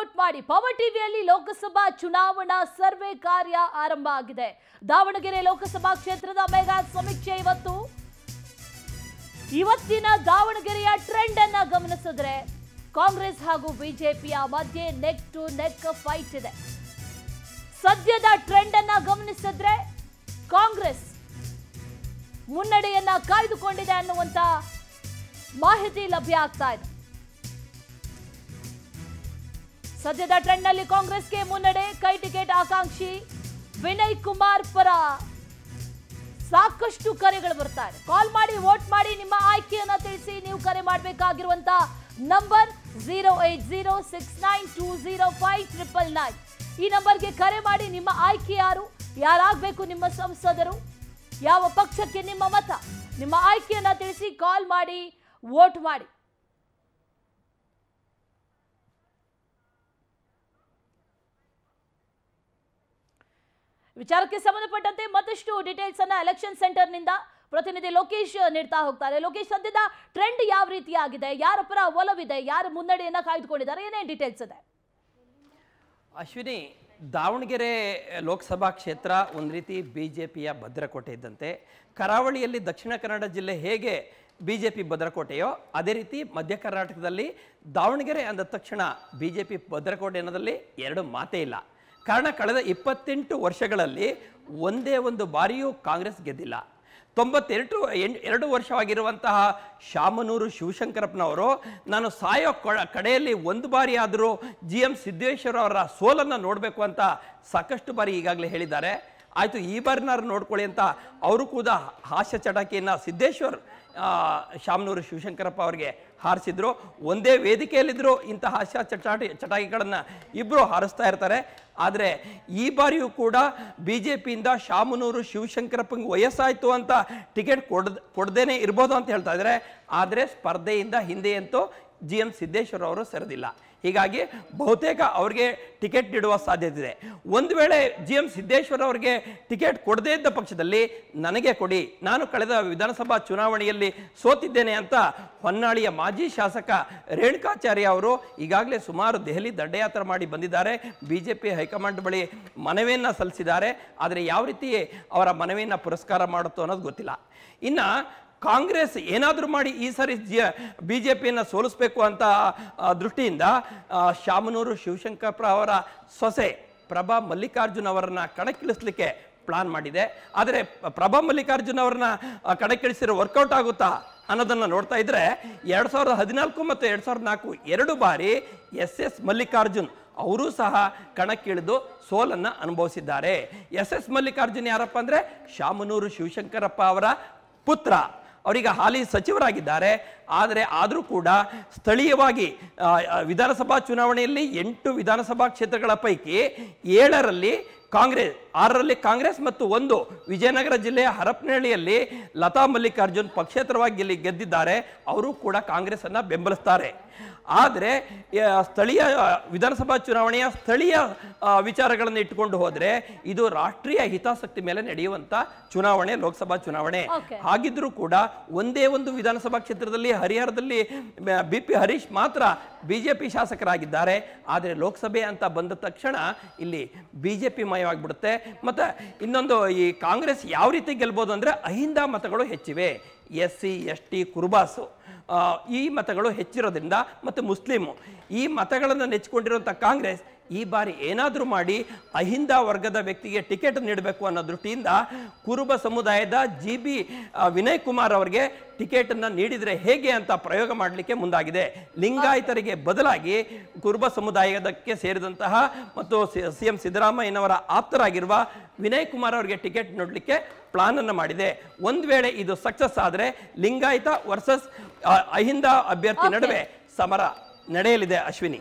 Vote ಮಾಡಿ. Power ಟಿವಿಯಲ್ಲಿ ಲೋಕಸಭಾ ಚುನಾವಣಾ ಸರ್ವೆ ಕಾರ್ಯ ಆರಂಭ ಆಗಿದೆ. ದಾವಣಗೆರೆ ಲೋಕಸಭಾ ಕ್ಷೇತ್ರದ ಮೆಗಾ ಸಮೀಕ್ಷೆ ಇವತ್ತು. ಇವತ್ತಿನ ದಾವಣಗೆರೆಯ ಟ್ರೆಂಡ್ ಅನ್ನ ಗಮನಿಸಿದ್ರೆ ಕಾಂಗ್ರೆಸ್ ಹಾಗೂ ಬಿಜೆಪಿಯ ಮಧ್ಯೆ ನೆಕ್ ಟು ನೆಕ್ ಫೈಟ್ ಇದೆ. ಸದ್ಯದ ಟ್ರೆಂಡ್ ಅನ್ನ ಗಮನಿಸಿದ್ರೆ ಕಾಂಗ್ರೆಸ್ ಮುನ್ನಡೆಯನ್ನ ಕಾಯ್ದುಕೊಂಡಿದೆ ಅನ್ನುವಂತ ಮಾಹಿತಿ ಲಭ್ಯ ಆಗ್ತಾ ಇದೆ. ಸದ್ಯದ ಟ್ರೆಂಡ್ನಲ್ಲಿ ಕಾಂಗ್ರೆಸ್ಗೆ ಮುನ್ನಡೆ, ಕೈ ಟಿಕೆಟ್ ಆಕಾಂಕ್ಷಿ ವಿನಯ್ ಕುಮಾರ್ ಪರ ಸಾಕಷ್ಟು ಕರೆಗಳು ಬರ್ತಾ ಇದೆ. ಕಾಲ್ ಮಾಡಿ, ವೋಟ್ ಮಾಡಿ, ನಿಮ್ಮ ಆಯ್ಕೆಯನ್ನ ತಿಳಿಸಿ ನೀವು ಕರೆ ಮಾಡಬೇಕಾಗಿರುವಂತ number zero eight zero six nine two zero five triple nine. ಈ ನಂಬರ್ಗೆ ಕರೆ ಮಾಡಿ ನಿಮ್ಮ ಆಯ್ಕೆ ಯಾರು? ಯಾರಾಗಬೇಕು ನಿಮ್ಮ ಸಂಸದರು? ಯಾವ ಪಕ್ಷಕ್ಕೆ ನಿಮ್ಮ ಮತ? ನಿಮ್ಮ ಆಯ್ಕೆಯನ್ನ ತಿಳಿಸಿ ಕಾಲ್ ಮಾಡಿ, ವೋಟ್ ಮಾಡಿ. ವಿಚಾರಕ್ಕೆ ಸಂಬಂಧಪಟ್ಟಂತೆ ಮತ್ತಷ್ಟು ಡೀಟೇಲ್ಸ್ ಅನ್ನ ಎಲೆಕ್ಷನ್ ಸೆಂಟರ್ನಿಂದ ಪ್ರತಿನಿಧಿ ಲೋಕೇಶ್ ನೀಡ್ತಾ ಹೋಗ್ತಾರೆ. ಲೋಕೇಶ್, ಸದ್ಯದ ಟ್ರೆಂಡ್ ಯಾವ ರೀತಿಯಾಗಿದೆ? ಯಾರ ಪರ ಒಲವಿದೆ? ಯಾರು ಮುನ್ನಡೆಯನ್ನ ಕಾಯ್ದುಕೊಂಡಿದ್ದಾರೆ? ಏನೇನು ಡೀಟೇಲ್ಸ್ ಇದೆ? ಅಶ್ವಿನಿ, ದಾವಣಗೆರೆ ಲೋಕಸಭಾ ಕ್ಷೇತ್ರ ಒಂದು ರೀತಿ ಬಿ ಜೆ ಪಿಯ ಭದ್ರಕೋಟೆ ಇದ್ದಂತೆ. ಕರಾವಳಿಯಲ್ಲಿ ದಕ್ಷಿಣ ಕನ್ನಡ ಜಿಲ್ಲೆ ಹೇಗೆ ಬಿ ಜೆ ಪಿ ಭದ್ರಕೋಟೆಯೋ, ಅದೇ ರೀತಿ ಮಧ್ಯ ಕರ್ನಾಟಕದಲ್ಲಿ ದಾವಣಗೆರೆ ಅಂದ ತಕ್ಷಣ ಬಿ ಜೆ ಪಿ ಭದ್ರಕೋಟೆ ಅನ್ನೋದಲ್ಲಿ ಎರಡು ಮಾತೇ ಇಲ್ಲ. ಕಾರಣ ಕಳೆದ ಇಪ್ಪತ್ತೆಂಟು ವರ್ಷಗಳಲ್ಲಿ ಒಂದೇ ಒಂದು ಬಾರಿಯೂ ಕಾಂಗ್ರೆಸ್ ಗೆದ್ದಿಲ್ಲ. ತೊಂಬತ್ತೆರಡು, ಎಂಟು, ಎರಡು ವರ್ಷವಾಗಿರುವಂತಹ ಶಾಮನೂರು ಶಿವಶಂಕರಪ್ಪನವರು, ನಾನು ಸಾಯೋ ಕಡೆಯಲ್ಲಿ ಒಂದು ಬಾರಿ ಆದರೂ ಜಿ ಎಂ ಸಿದ್ದೇಶ್ವರ ಅವರ ಸೋಲನ್ನು ನೋಡಬೇಕು ಅಂತ ಸಾಕಷ್ಟು ಬಾರಿ ಈಗಾಗಲೇ ಹೇಳಿದ್ದಾರೆ. ಆಯಿತು, ಈ ಬಾರಿನಾರು ನೋಡ್ಕೊಳ್ಳಿ ಅಂತ ಅವರು ಕೂಡ ಹಾಸ್ಯ ಚಟಾಕಿಯನ್ನು ಸಿದ್ದೇಶ್ವರ್ ಶಾಮನೂರು ಶಿವಶಂಕರಪ್ಪ ಅವರಿಗೆ ಹಾರಿಸಿದ್ರು. ಒಂದೇ ವೇದಿಕೆಯಲ್ಲಿದ್ದರೂ ಇಂಥ ಹಾಸ್ಯ ಚಟಾಟಿ ಚಟಾಕಿಗಳನ್ನು ಇಬ್ಬರು ಹಾರಿಸ್ತಾ ಇರ್ತಾರೆ. ಆದರೆ ಈ ಬಾರಿಯೂ ಕೂಡ ಬಿ ಜೆ ಪಿಯಿಂದ ಶಾಮನೂರು ಶಿವಶಂಕರಪ್ಪಂಗೆ ವಯಸ್ಸಾಯಿತು ಅಂತ ಟಿಕೆಟ್ ಕೊಡ್ದ, ಕೊಡದೇನೆ ಇರ್ಬೋದು ಅಂತ ಹೇಳ್ತಾ ಇದ್ದಾರೆ. ಆದರೆ ಸ್ಪರ್ಧೆಯಿಂದ ಹಿಂದೆ ಅಂತೂ ಜಿ ಎಂ ಸಿದ್ದೇಶ್ವರ ಅವರು ಸೆರೆದಿಲ್ಲ. ಹೀಗಾಗಿ ಬಹುತೇಕ ಅವ್ರಿಗೆ ಟಿಕೆಟ್ ನೀಡುವ ಸಾಧ್ಯತೆ ಇದೆ. ಒಂದು ವೇಳೆ ಜಿ ಎಂ ಸಿದ್ದೇಶ್ವರ ಅವರಿಗೆ ಟಿಕೆಟ್ ಕೊಡದೇ ಇದ್ದ ಪಕ್ಷದಲ್ಲಿ ನನಗೆ ಕೊಡಿ, ನಾನು ಕಳೆದ ವಿಧಾನಸಭಾ ಚುನಾವಣೆಯಲ್ಲಿ ಸೋತಿದ್ದೇನೆ ಅಂತ ಹೊನ್ನಾಳಿಯ ಮಾಜಿ ಶಾಸಕ ರೇಣುಕಾಚಾರ್ಯ ಅವರು ಈಗಾಗಲೇ ಸುಮಾರು ದೆಹಲಿ ದಂಡಯಾತ್ರೆ ಮಾಡಿ ಬಂದಿದ್ದಾರೆ. ಬಿ ಜೆ ಪಿ ಹೈಕಮಾಂಡ್ ಬಳಿ ಮನವಿಯನ್ನು ಸಲ್ಲಿಸಿದ್ದಾರೆ. ಆದರೆ ಯಾವ ರೀತಿ ಅವರ ಮನವಿಯನ್ನು ಪುರಸ್ಕಾರ ಮಾಡುತ್ತೋ ಅನ್ನೋದು ಗೊತ್ತಿಲ್ಲ. ಇನ್ನು ಕಾಂಗ್ರೆಸ್ ಏನಾದರೂ ಮಾಡಿ ಈ ಸಾರಿ ಬಿ ಜೆ ಪಿಯನ್ನು ಸೋಲಿಸಬೇಕು ಅಂತ ದೃಷ್ಟಿಯಿಂದ ಶಾಮನೂರು ಶಿವಶಂಕರಪ್ಪ ಅವರ ಸೊಸೆ ಪ್ರಭಾ ಮಲ್ಲಿಕಾರ್ಜುನ್ ಅವರನ್ನು ಕಣಕ್ಕಿಳಿಸ್ಲಿಕ್ಕೆ ಪ್ಲಾನ್ ಮಾಡಿದೆ. ಆದರೆ ಪ್ರಭಾ ಮಲ್ಲಿಕಾರ್ಜುನ್ ಅವರನ್ನ ಕಣಕ್ಕಿಳಿಸಿರೋ ವರ್ಕೌಟ್ ಆಗುತ್ತಾ ಅನ್ನೋದನ್ನು ನೋಡ್ತಾ ಇದ್ರೆ ಎರಡು ಸಾವಿರದ ಹದಿನಾಲ್ಕು ಮತ್ತು ಎರಡು ಸಾವಿರದ ನಾಲ್ಕು ಎರಡು ಬಾರಿ ಎಸ್ ಎಸ್ ಮಲ್ಲಿಕಾರ್ಜುನ್ ಅವರೂ ಸಹ ಕಣಕ್ಕಿಳಿದು ಸೋಲನ್ನು ಅನುಭವಿಸಿದ್ದಾರೆ. ಎಸ್ ಎಸ್ ಮಲ್ಲಿಕಾರ್ಜುನ್ ಯಾರಪ್ಪ ಅಂದರೆ ಶಾಮನೂರು ಶಿವಶಂಕರಪ್ಪ ಅವರ ಪುತ್ರ. ಅವರೀಗ ಹಾಲಿ ಸಚಿವರಾಗಿದ್ದಾರೆ. ಆದರೆ ಆದರೂ ಕೂಡ ಸ್ಥಳೀಯವಾಗಿ ವಿಧಾನಸಭಾ ಚುನಾವಣೆಯಲ್ಲಿ ಎಂಟು ವಿಧಾನಸಭಾ ಕ್ಷೇತ್ರಗಳ ಪೈಕಿ ಏಳರಲ್ಲಿ ಕಾಂಗ್ರೆಸ್ ಆರರಲ್ಲಿ ಕಾಂಗ್ರೆಸ್ ಮತ್ತು ಒಂದು ವಿಜಯನಗರ ಜಿಲ್ಲೆಯ ಹರಪನಹಳ್ಳಿಯಲ್ಲಿ ಲತಾ ಮಲ್ಲಿಕಾರ್ಜುನ್ ಪಕ್ಷೇತರವಾಗಿ ಗೆದ್ದಿದ್ದಾರೆ. ಅವರು ಕೂಡ ಕಾಂಗ್ರೆಸ್ಸನ್ನು ಬೆಂಬಲಿಸ್ತಾರೆ. ಆದರೆ ಸ್ಥಳೀಯ ವಿಧಾನಸಭಾ ಚುನಾವಣೆಯ ಸ್ಥಳೀಯ ವಿಚಾರಗಳನ್ನು ಇಟ್ಟುಕೊಂಡು ಹೋದರೆ ಇದು ರಾಷ್ಟ್ರೀಯ ಹಿತಾಸಕ್ತಿ ಮೇಲೆ ನಡೆಯುವಂಥ ಚುನಾವಣೆ ಲೋಕಸಭಾ ಚುನಾವಣೆ. ಹಾಗಿದ್ರೂ ಕೂಡ ಒಂದೇ ಒಂದು ವಿಧಾನಸಭಾ ಕ್ಷೇತ್ರದಲ್ಲಿ ಹರಿಹರದಲ್ಲಿ ಬಿ ಪಿ ಹರೀಶ್ ಮಾತ್ರ ಬಿ ಜೆ ಪಿ ಶಾಸಕರಾಗಿದ್ದಾರೆ. ಆದರೆ ಲೋಕಸಭೆ ಅಂತ ಬಂದ ತಕ್ಷಣ ಇಲ್ಲಿ ಬಿ ಜೆ ಪಿ ಮಯವಾಗಿಬಿಡುತ್ತೆ. ಮತ್ತು ಇನ್ನೊಂದು ಈ ಕಾಂಗ್ರೆಸ್ ಯಾವ ರೀತಿ ಗೆಲ್ಬೋದು ಅಂದರೆ ಅಹಿಂದ ಮತಗಳು ಹೆಚ್ಚಿವೆ. ಎಸ್ ಸಿ ಎಸ್ ಟಿ ಕುರುಬಾಸು. ಈ ಮತಗಳು ಹೆಚ್ಚಿರೋದ್ರಿಂದ ಮತ್ತು ಮುಸ್ಲಿಮು ಈ ಮತಗಳನ್ನು ನೆಚ್ಚಿಕೊಂಡಿರುವಂಥ ಕಾಂಗ್ರೆಸ್ ಈ ಬಾರಿ ಏನಾದರೂ ಮಾಡಿ ಅಹಿಂದ ವರ್ಗದ ವ್ಯಕ್ತಿಗೆ ಟಿಕೆಟ್ ನೀಡಬೇಕು ಅನ್ನೋ ದೃಷ್ಟಿಯಿಂದ ಕುರುಬ ಸಮುದಾಯದ ಜಿ ಬಿ ವಿನಯ್ ಕುಮಾರ್ ಅವರಿಗೆ ಟಿಕೆಟನ್ನು ನೀಡಿದರೆ ಹೇಗೆ ಅಂತ ಪ್ರಯೋಗ ಮಾಡಲಿಕ್ಕೆ ಮುಂದಾಗಿದೆ. ಲಿಂಗಾಯತರಿಗೆ ಬದಲಾಗಿ ಕುರುಬ ಸಮುದಾಯದಕ್ಕೆ ಸೇರಿದಂತಹ ಮತ್ತು ಸಿ ಎಂ ಸಿದ್ದರಾಮಯ್ಯನವರ ಆಪ್ತರಾಗಿರುವ ವಿನಯ್ ಕುಮಾರ್ ಅವರಿಗೆ ಟಿಕೆಟ್ ನೋಡಲಿಕ್ಕೆ ಪ್ಲಾನನ್ನು ಮಾಡಿದೆ. ಒಂದು ವೇಳೆ ಇದು ಸಕ್ಸಸ್ ಆದರೆ ಲಿಂಗಾಯತ ವರ್ಸಸ್ ಅಹಿಂದ ಅಭ್ಯರ್ಥಿ ನಡುವೆ ಸಮರ ನಡೆಯಲಿದೆ ಅಶ್ವಿನಿ.